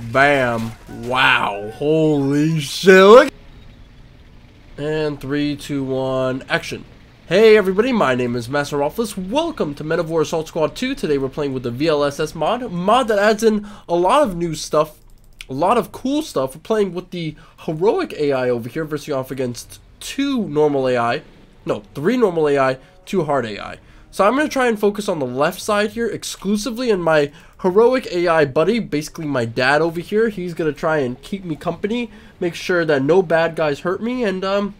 Bam. Wow. Holy shit. Look. And three, two, one, action. Hey everybody, my name is Master Roflness. Welcome to Men of War Assault Squad 2. Today we're playing with the VLSS mod. Mod that adds in a lot of new stuff, a lot of cool stuff. We're playing with the heroic AI over here versus off against two normal AI. No, three normal AI, two hard AI. So I'm going to try and focus on the left side here exclusively in my heroic AI buddy, basically my dad over here. He's to try and keep me company, make sure that no bad guys hurt me, and um,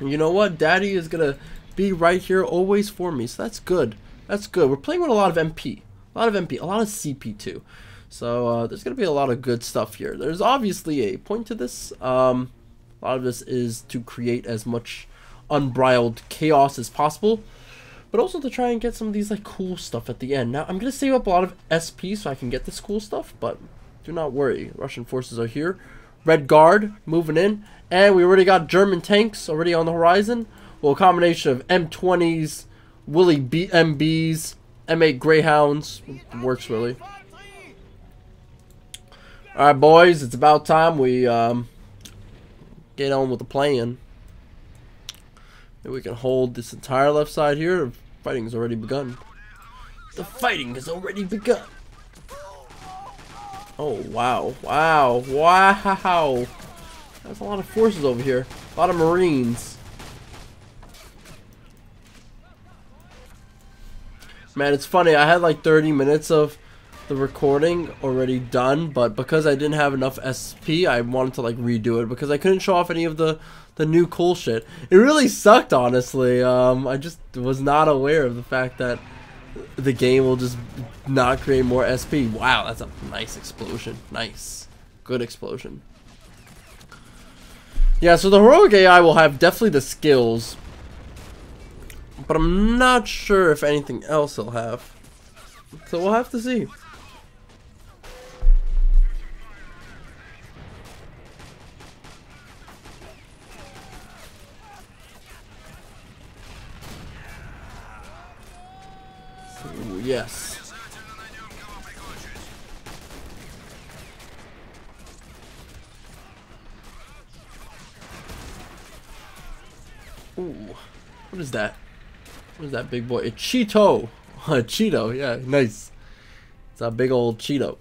you know what? Daddy is to be right here always for me, so that's good. That's good. We're playing with a lot of MP, a lot of MP, a lot of CP too. So uh, there's to be a lot of good stuff here. There's obviously a point to this. Um, a lot of this is to create as much unbridled chaos as possible but also to try and get some of these like cool stuff at the end. Now I'm gonna save up a lot of SP so I can get this cool stuff, but do not worry. Russian forces are here. Red Guard moving in, and we already got German tanks already on the horizon. Well, a combination of M20s, Willy B MBs, M8 Greyhounds works really. All right, boys, it's about time we um, get on with the plan. Maybe we can hold this entire left side here. Fighting has already begun. The fighting has already begun. Oh, wow. Wow. Wow. That's a lot of forces over here. A lot of Marines. Man, it's funny. I had like 30 minutes of the recording already done, but because I didn't have enough SP, I wanted to like redo it because I couldn't show off any of the the new cool shit. It really sucked, honestly. Um, I just was not aware of the fact that the game will just not create more SP. Wow, that's a nice explosion. Nice. Good explosion. Yeah, so the heroic AI will have definitely the skills, but I'm not sure if anything else he'll have. So we'll have to see. That? What is that big boy? A Cheeto. A Cheeto, yeah, nice. It's a big old Cheeto.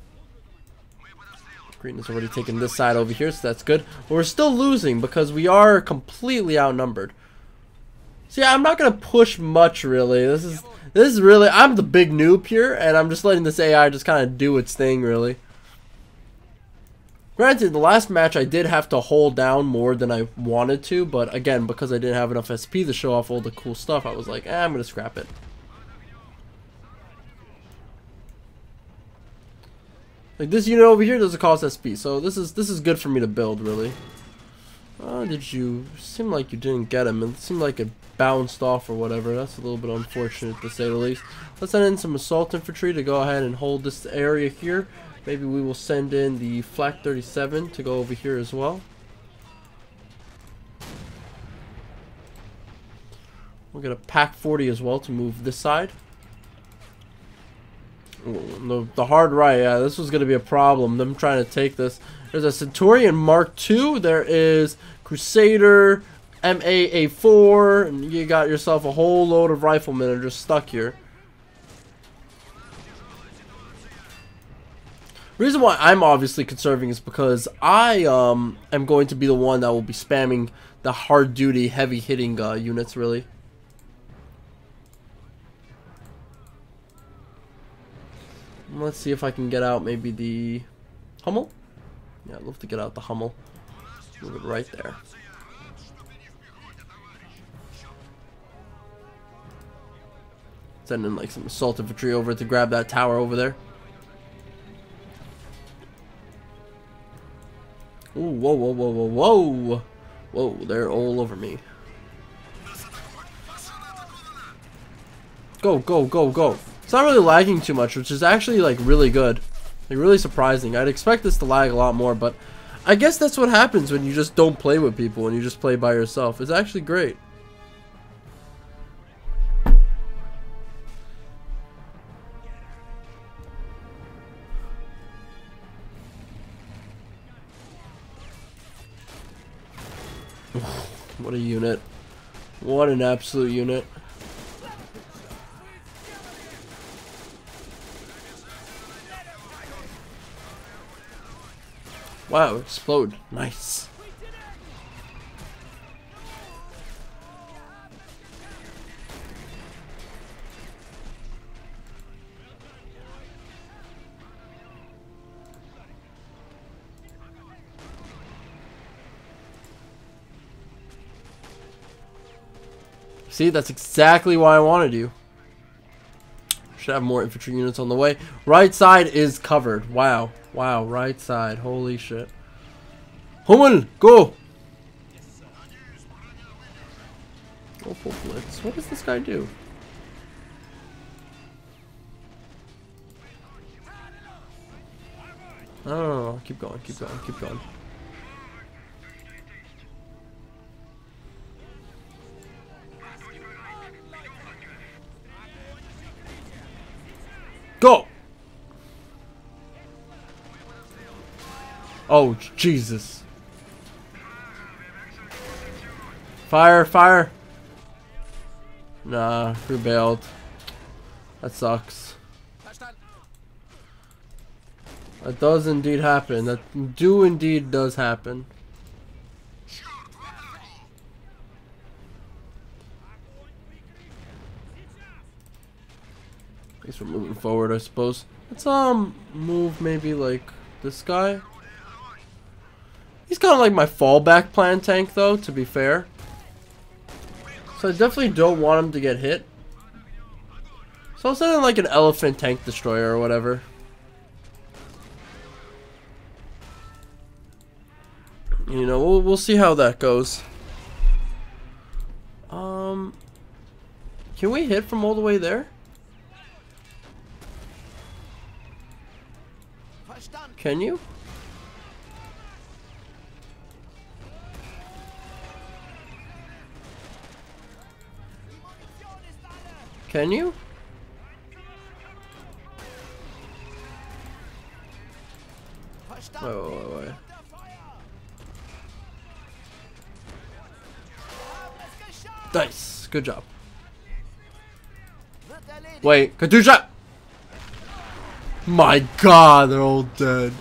Green is already taking this side over here, so that's good. But we're still losing because we are completely outnumbered. Yeah, I'm not gonna push much really. This is this is really, I'm the big noob here, and I'm just letting this AI just kind of do its thing, really. Granted, the last match I did have to hold down more than I wanted to, but again, because I didn't have enough SP to show off all the cool stuff, I was like, eh, I'm going to scrap it. Like this unit over here doesn't cost SP, so this is this is good for me to build, really. Uh, did you seem like you didn't get him? It seemed like it bounced off or whatever. That's a little bit unfortunate to say the least. Let's send in some assault infantry to go ahead and hold this area here. Maybe we will send in the Flak 37 to go over here as well. We'll get a Pak 40 as well to move this side. the, the hard right, yeah, this was going to be a problem. Them trying to take this. There's a Centurion Mark II. There is Crusader, M4A4, and you got yourself a whole load of riflemen are just stuck here. reason why I'm obviously conserving is because I um am going to be the one that will be spamming the hard duty heavy hitting uh, units really. Let's see if I can get out maybe the Hummel. Yeah, I'd love to get out the Hummel. Move it right there. Sending like some assault infantry over to grab that tower over there. Ooh, whoa, whoa, whoa, whoa, whoa! Whoa, they're all over me. Go, go, go, go. It's not really lagging too much, which is actually like really good. Like, really surprising. I'd expect this to lag a lot more, but I guess that's what happens when you just don't play with people and you just play by yourself. It's actually great. what a unit. What an absolute unit. Wow, explode. Nice. See, that's exactly why I wanted you. Should have more infantry units on the way. Right side is covered. Wow. Wow, right side. Holy shit. Hummel, go! Go full blitz. What does this guy do? Oh, keep going, keep going, keep going. Oh, Jesus. Fire, fire. Nah, we bailed. That sucks. That does indeed happen. That do indeed does happen. At least we're moving forward, I suppose. Let's um move maybe like this guy. He's kind of like my fallback plan tank, though, to be fair. So I definitely don't want him to get hit. So I'll send in like an elephant tank destroyer or whatever. You know, we'll, we'll see how that goes. Um, can we hit from all the way there? Can you? Can you? Oh, wait. Nice. Good job. Wait, Katyusha! My god, they're all dead.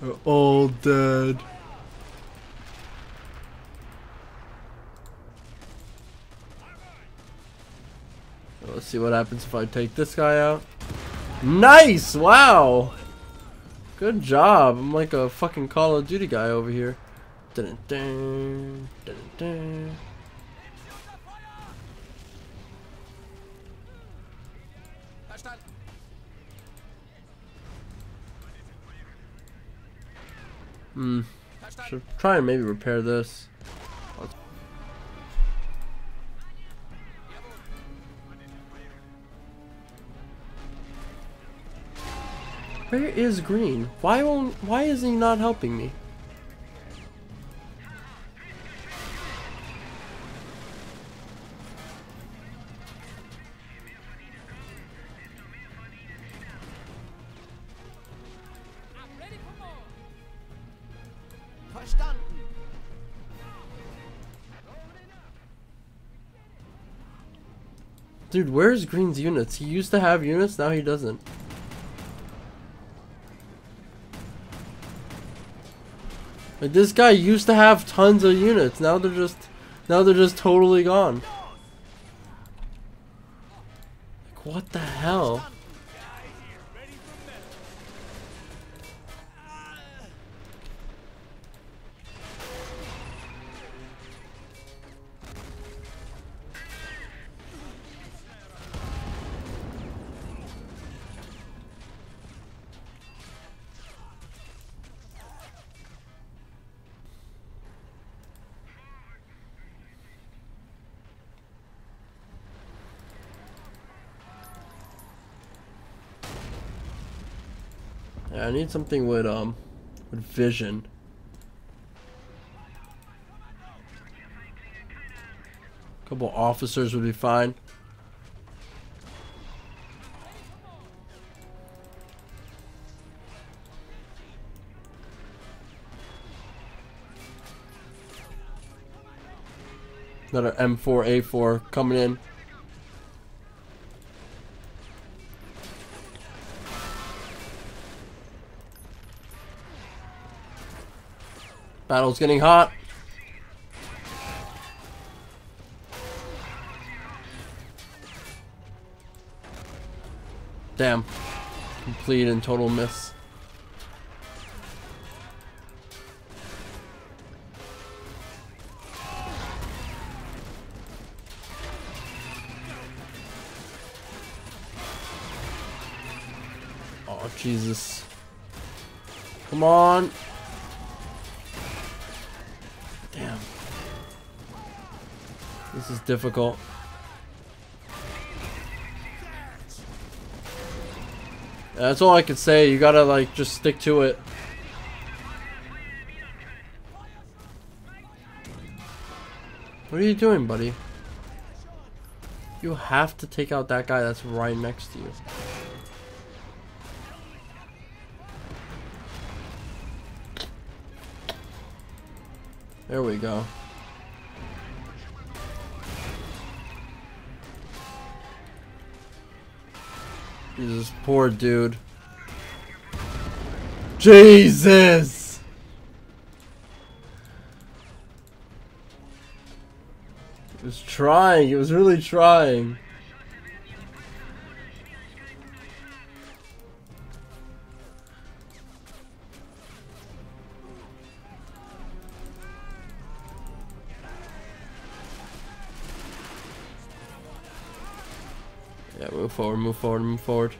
They're all dead. Let's see what happens if I take this guy out. Nice! Wow! Good job. I'm like a fucking Call of Duty guy over here. Dun -dun, dun Hmm. Should try and maybe repair this. Where is Green? Why won't? Why is he not helping me? Dude, where's Green's units? He used to have units, now he doesn't. Like this guy used to have tons of units. Now they're just now they're just totally gone. Need something with um with vision. A couple officers would be fine. Another M4A4 coming in. Battle's getting hot. Damn. Complete and total miss. Oh, Jesus. Come on. This is difficult. That's all I can say. You gotta, like, just stick to it. What are you doing, buddy? You have to take out that guy that's right next to you. There we go. Jesus, poor dude. Jesus! He was trying. it was really trying. Forward, forward.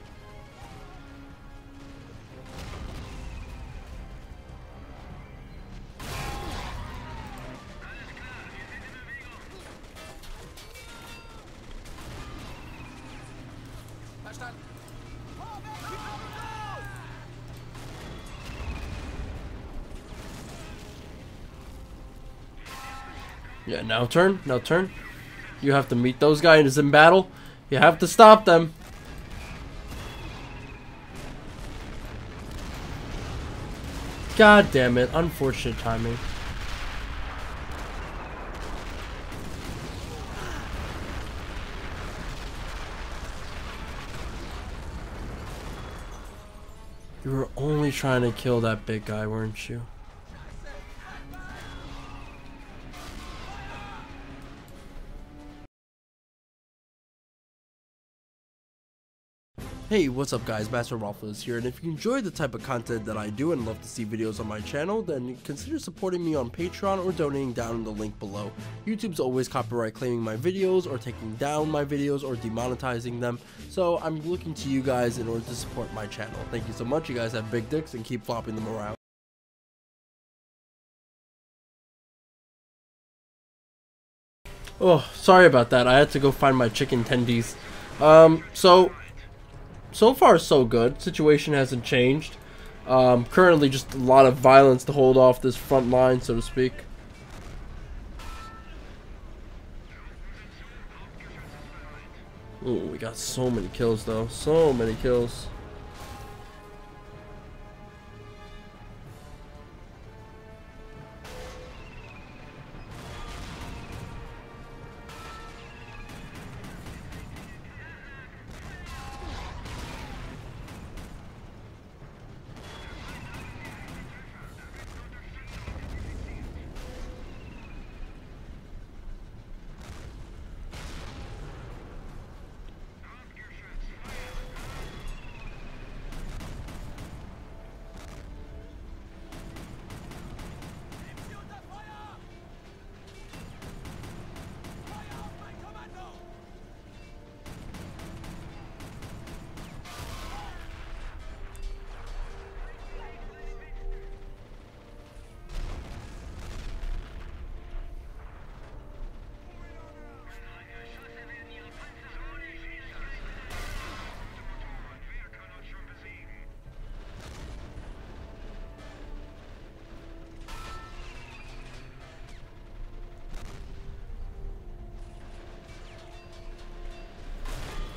Yeah, now turn, now turn. You have to meet those guys in battle. You have to stop them. God damn it. Unfortunate timing. You were only trying to kill that big guy, weren't you? Hey, what's up guys, Master Roflness here, and if you enjoy the type of content that I do and love to see videos on my channel, then consider supporting me on Patreon or donating down in the link below. YouTube's always copyright claiming my videos, or taking down my videos, or demonetizing them, so I'm looking to you guys in order to support my channel. Thank you so much, you guys have big dicks, and keep flopping them around. Oh, sorry about that, I had to go find my chicken tendies. Um, so, so far so good. Situation hasn't changed. Um, currently just a lot of violence to hold off this front line, so to speak. Ooh, we got so many kills though. So many kills.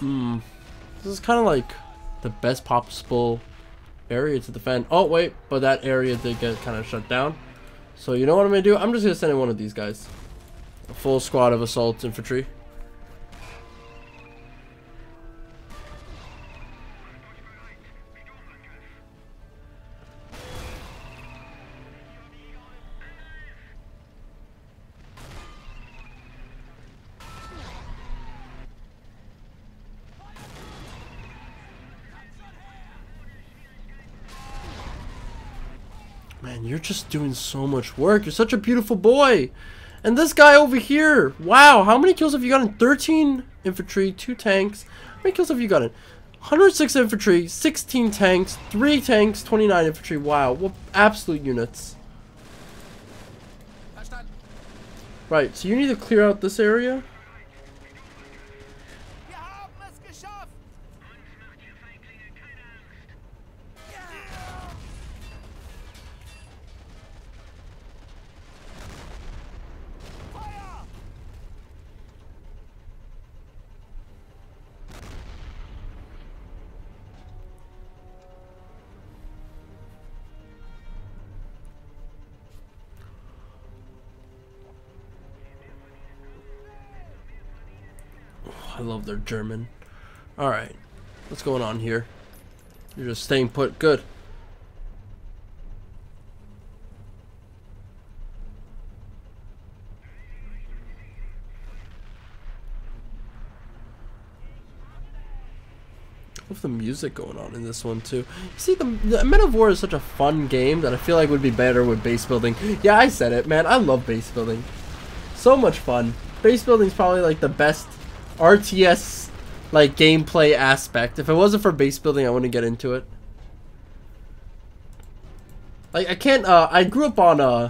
Hmm. This is kind of like the best possible area to defend. Oh, wait, but that area did get kind of shut down. So you know what I'm going to do? I'm just going to send in one of these guys. A full squad of assault infantry. Man, you're just doing so much work. You're such a beautiful boy. And this guy over here. Wow, how many kills have you gotten? 13 infantry, 2 tanks. How many kills have you gotten? 106 infantry, 16 tanks, 3 tanks, 29 infantry. Wow, what absolute units. Right, so you need to clear out this area. Love their German. Alright. What's going on here? You're just staying put. Good. With the music going on in this one too. See, the, the Men of War is such a fun game that I feel like would be better with base building. Yeah, I said it, man. I love base building. So much fun. Base building is probably like the best RTS like gameplay aspect. If it wasn't for base building, I wouldn't get into it. Like I can't. Uh, I grew up on uh,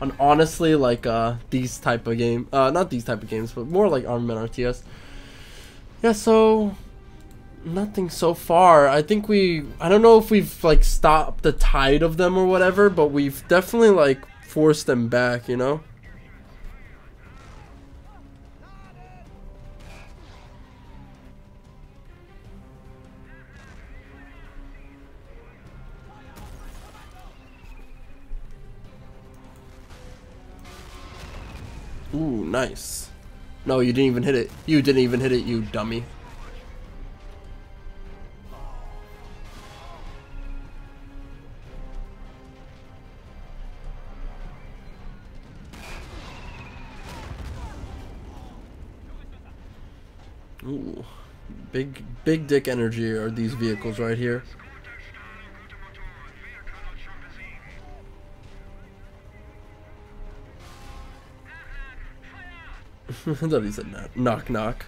on honestly like uh these type of game. Uh, not these type of games, but more like Armament RTS. Yeah. So nothing so far. I think we. I don't know if we've like stopped the tide of them or whatever, but we've definitely like forced them back. You know. Ooh, nice. No, you didn't even hit it. You didn't even hit it, you dummy. Ooh. Big, big dick energy are these vehicles right here. I thought he said knock knock.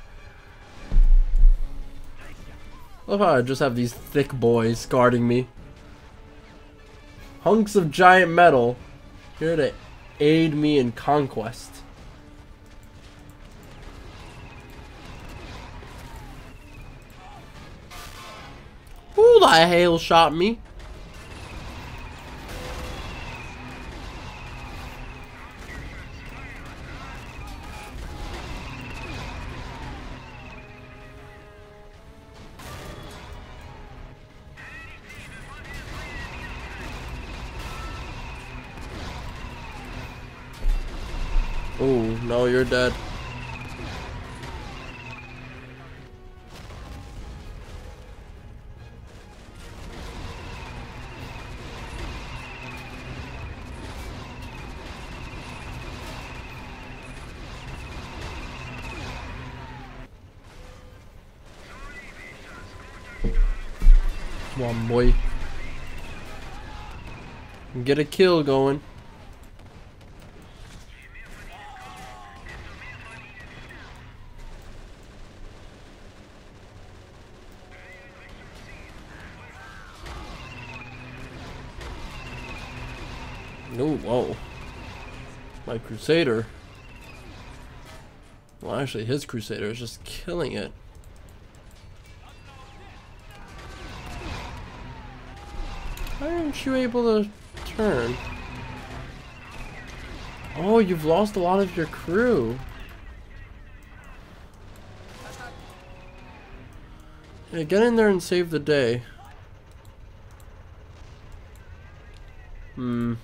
Love how I just have these thick boys guarding me. Hunks of giant metal here to aid me in conquest. Who the hell shot me? Oh, you're dead. Come on, boy. Get a kill going. Crusader. Well, actually, his Crusader is just killing it. Why aren't you able to turn? Oh, you've lost a lot of your crew. Yeah, get in there and save the day. Hmm.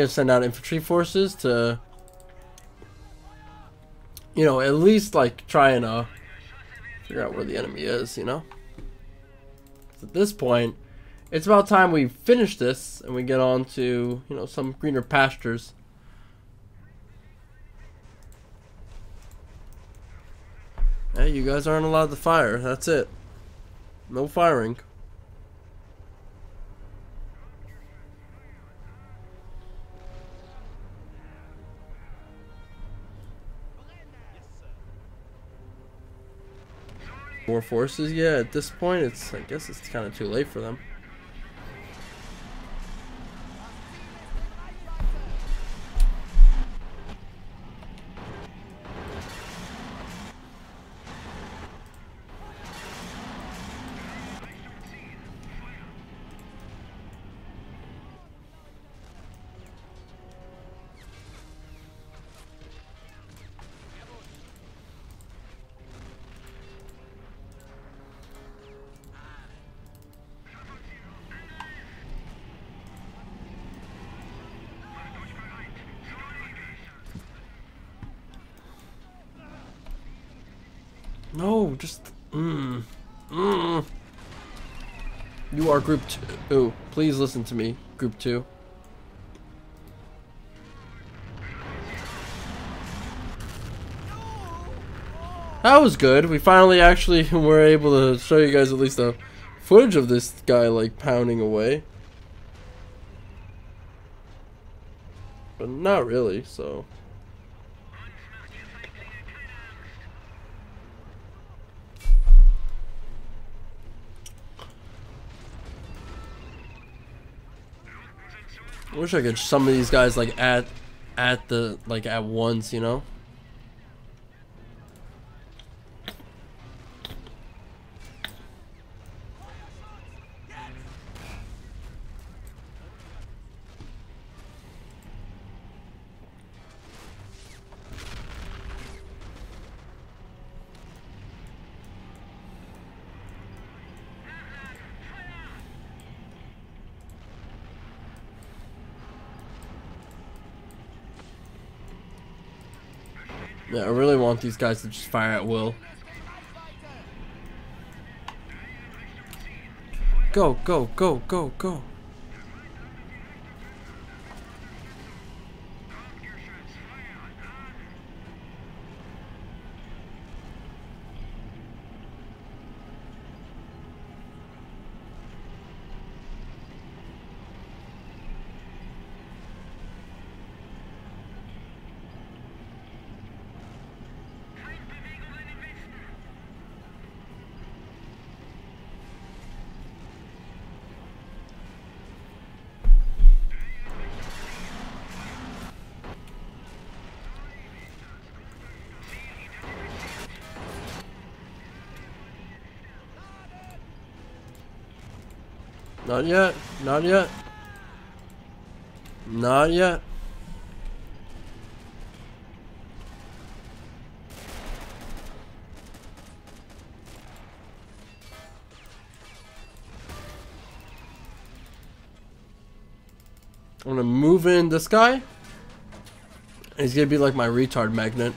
Know, send out infantry forces to, you know, at least like try and uh, figure out where the enemy is. You know. At this point, it's about time we finish this and we get on to you know some greener pastures. Hey, you guys aren't allowed to fire. That's it. No firing. More forces? Yeah, at this point, it's I guess it's kind of too late for them. No, just. Mm, mm. You are group two. Please listen to me, group two. That was good. We finally actually were able to show you guys at least a footage of this guy like pounding away. But not really, so. I wish I could some of these guys like at at the like at once, you know? Yeah, I really want these guys to just fire at will. Go, go, go, go, go. Not yet. Not yet. Not yet. I'm gonna move in this guy. He's gonna be like my retard magnet.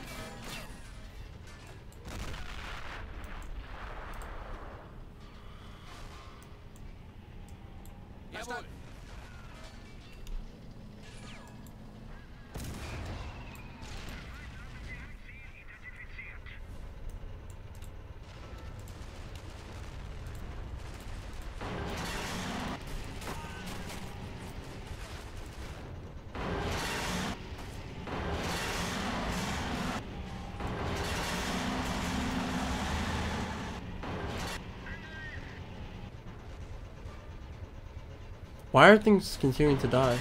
Why are things continuing to die?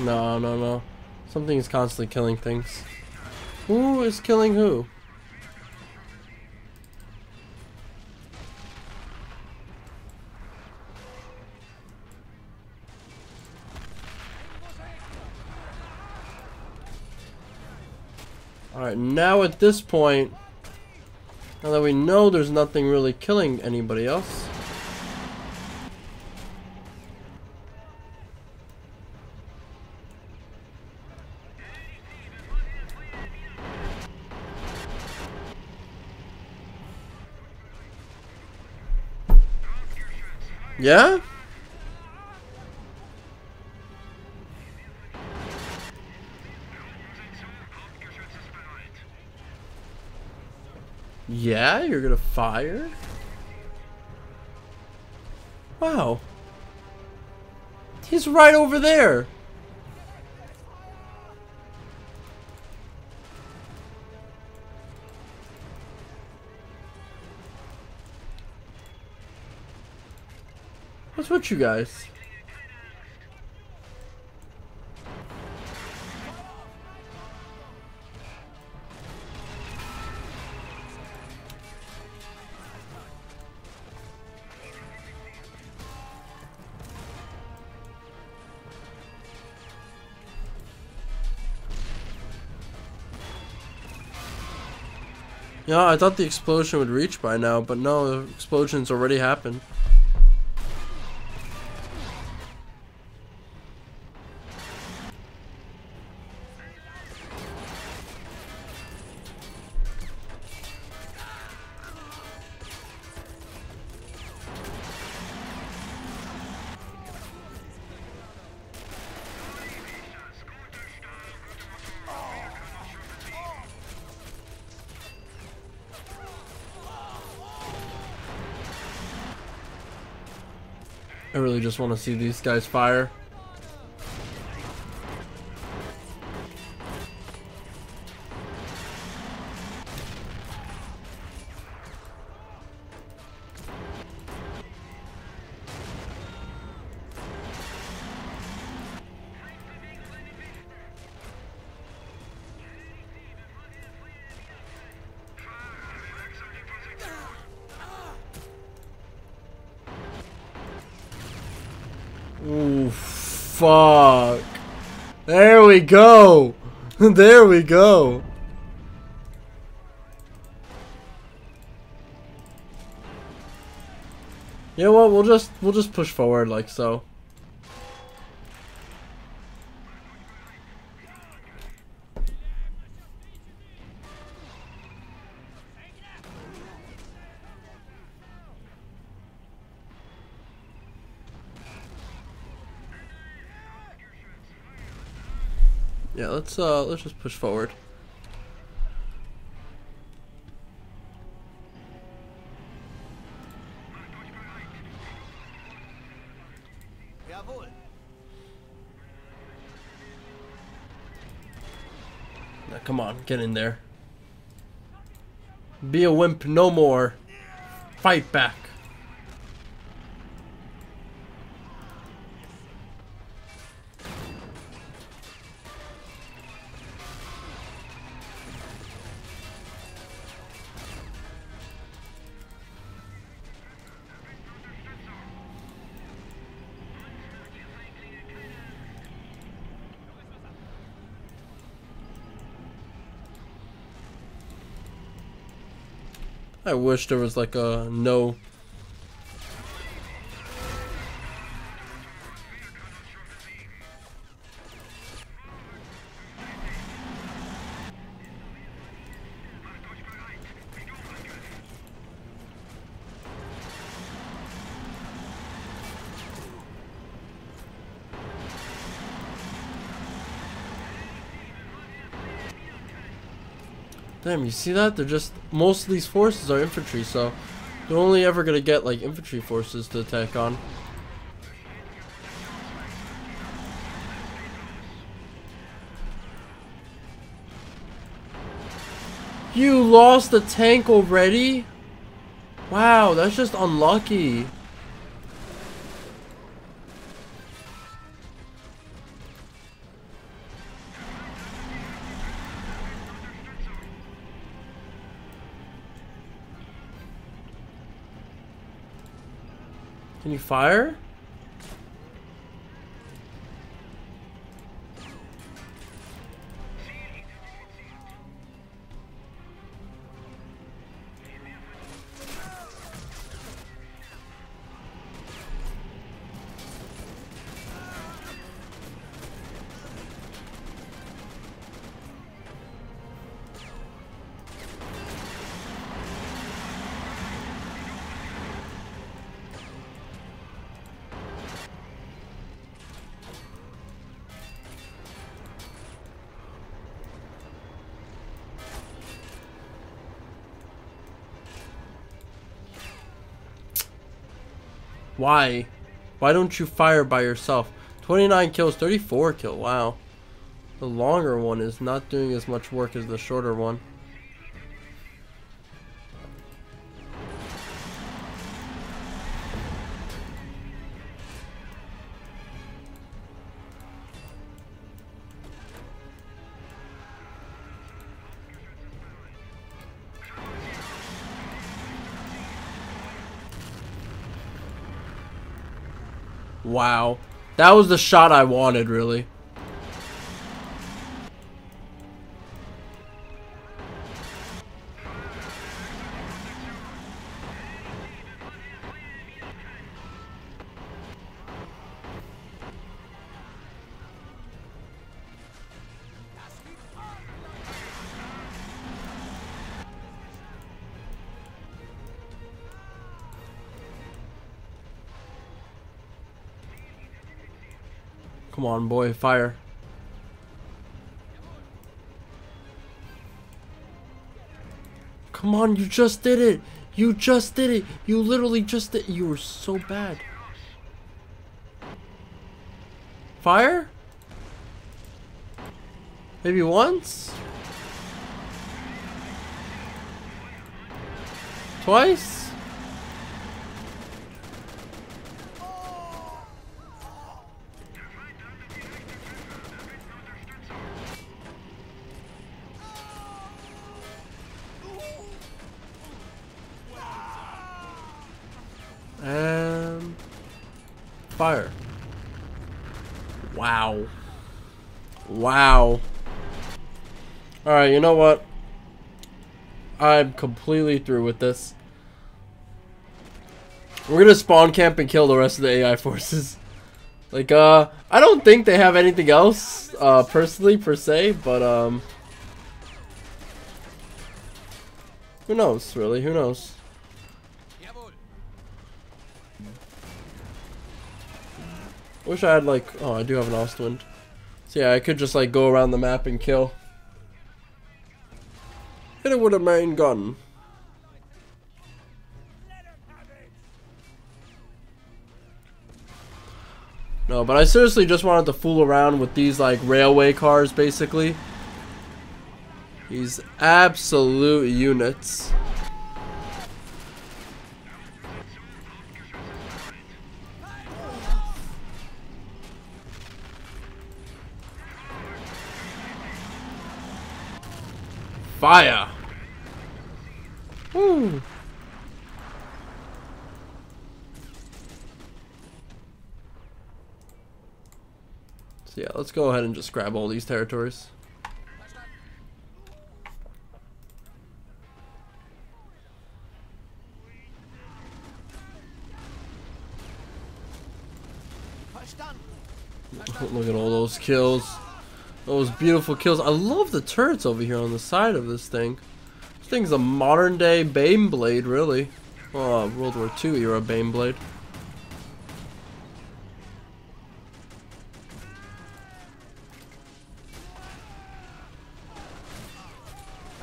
No, no, no. Something is constantly killing things. Who is killing who? Alright, now at this point... Now that we know there's nothing really killing anybody else. Yeah? Yeah, you're gonna fire? Wow. He's right over there. What's with you guys? Yeah, I thought the explosion would reach by now, but no, the explosion's already happened. I really just want to see these guys fire. Fuck. There we go. there we go. You know what? We'll just we'll just push forward like so. Yeah, let's uh let's just push forward. Now, come on, get in there. Be a wimp no more. Fight back. I wish there was like a no. Damn, you see that? They're just most of these forces are infantry, so they're only ever gonna get like infantry forces to attack on. You lost the tank already? Wow, that's just unlucky. Can you fire? Why? Why don't you fire by yourself? 29 kills, 34 kill. Wow. The longer one is not doing as much work as the shorter one. Wow. That was the shot I wanted, really. Boy, fire. Come on, you just did it. You just did it. You literally just did You were so bad. Fire? Maybe once? Twice? Alright, you know what? I'm completely through with this. We're gonna spawn camp and kill the rest of the AI forces. Like, uh, I don't think they have anything else, uh, personally, per se, but, um... Who knows, really? Who knows? Wish I had like oh I do have an Ostwind. So yeah, I could just like go around the map and kill. Hit it with a main gun. No, but I seriously just wanted to fool around with these like railway cars basically. These absolute units. Fire! Woo! So yeah, let's go ahead and just grab all these territories. Look at all those kills. Those beautiful kills. I love the turrets over here on the side of this thing. This thing's a modern day Baneblade, really. Oh, World War II era Baneblade.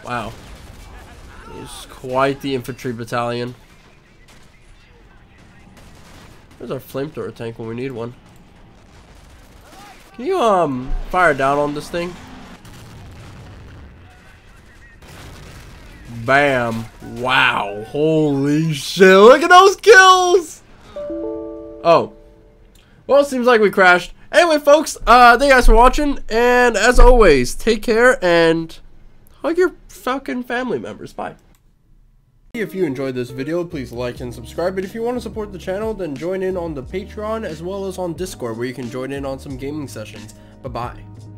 Wow. It's quite the infantry battalion. There's our flamethrower tank when we need one. Can you, um, fire down on this thing? Bam. Wow. Holy shit. Look at those kills. Oh. Well, it seems like we crashed. Anyway, folks, uh, thank you guys for watching. And as always, take care and hug your fucking family members. Bye. If you enjoyed this video, please like and subscribe. But if you want to support the channel, then join in on the Patreon as well as on Discord where you can join in on some gaming sessions. Bye-bye.